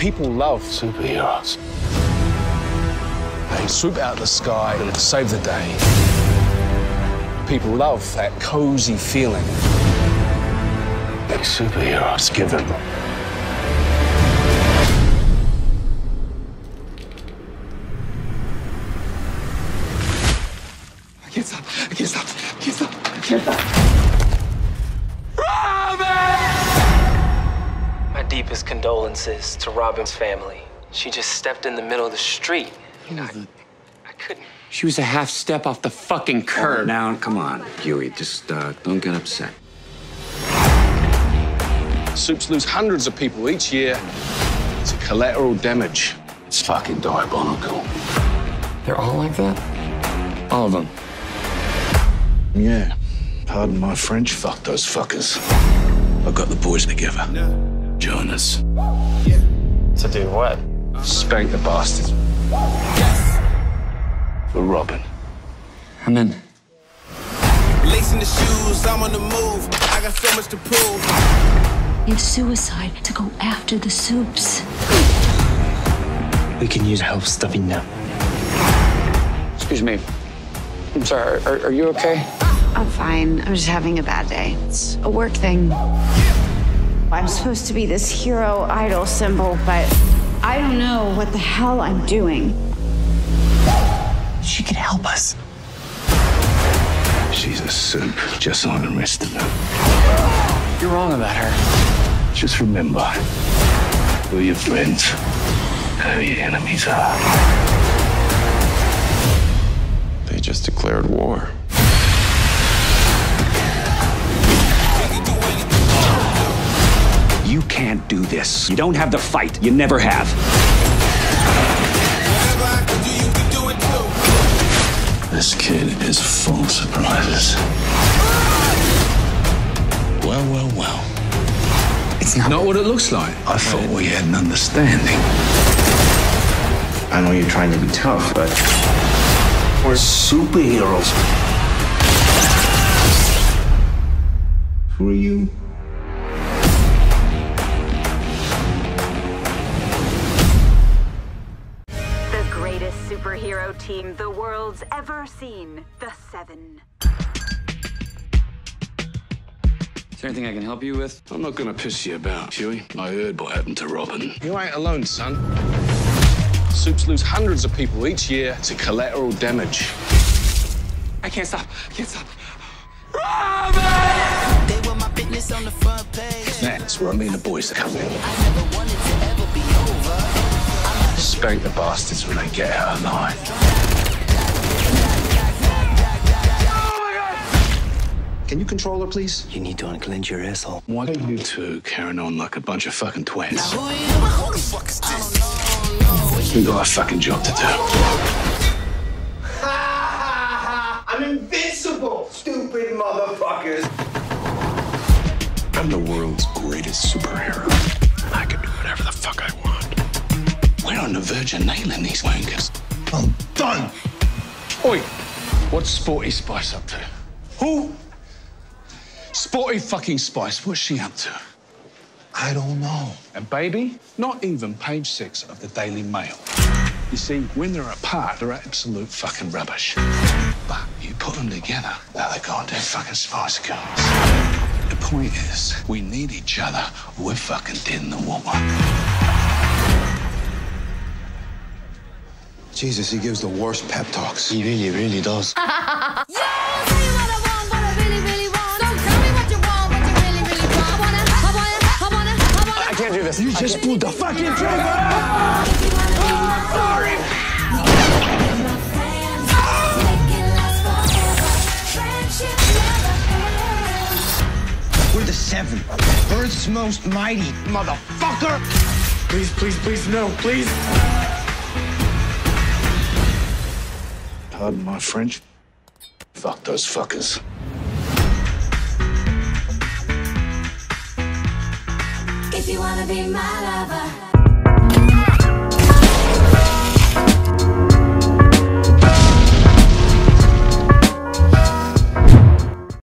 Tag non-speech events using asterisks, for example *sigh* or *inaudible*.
People love superheroes. They swoop out of the sky and save the day. People love that cozy feeling that superheroes give them. I can't stop. I can't stop. I can't stop. I can't stop. Deepest condolences to Robin's family. She just stepped in the middle of the street. You know, I, I couldn't. She was a half step off the fucking curb. Now, come on, Hughie. Just uh, don't get upset. Supes lose hundreds of people each year to collateral damage. It's fucking diabolical. They're all like that? All of them. Yeah. Pardon my French. Fuck those fuckers. I've got the boys together. Jonas. To do what? Spank the bastards. For Robin. I'm in. Lacing the shoes, I'm on the move. I got so much to prove. It's suicide to go after the supes. We can use help stuffing them. Excuse me. I'm sorry. Are, are you okay? I'm fine. I'm just having a bad day. It's a work thing. I'm supposed to be this hero idol symbol, but I don't know what the hell I'm doing. She could help us. She's a supe, just like the rest of them. You're wrong about her. Just remember who your friends and who your enemies are. Do this. You don't have the fight. You never have. Whatever I can do, you can do it too. This kid is full of surprises. Well, well, well. It's not. Not what it looks like. I thought we had an understanding. I know you're trying to be tough, but We're superheroes. who are you? Superhero team the world's ever seen. The Seven. Is there anything I can help you with? I'm not gonna piss you about, Hughie. I heard what happened to Robin. You ain't alone, son. Supes lose hundreds of people each year to collateral damage. I can't stop. I can't stop. They want my business on the front page. That's where I mean the boys are coming. Spank the bastards when they get out of line. Can you control her, please? You need to unclench your asshole. Why are you two carrying on like a bunch of fucking twins? Who, who the fuck is this? We got a fucking job to do. *laughs* I'm invincible, stupid motherfuckers. I'm the world's greatest superhero. I can do whatever the fuck I want. The verge of nailing these wankers. Oh, I'm done. Oi, what's Sporty Spice up to? Who? Sporty fucking Spice, what's she up to? I don't know. And baby, not even page six of the Daily Mail. You see, when they're apart, they're absolute fucking rubbish. But you put them together, now they're the goddamn fucking Spice Girls. The point is, we need each other, or we're fucking dead in the water. Jesus, he gives the worst pep talks. He really, really does. *laughs* I can't do this. You just pulled the fucking trigger! We're the seven. Earth's most mighty, motherfucker! Please, please, please, no, please. Pardon my French. Fuck those fuckers. If you wanna be my lover.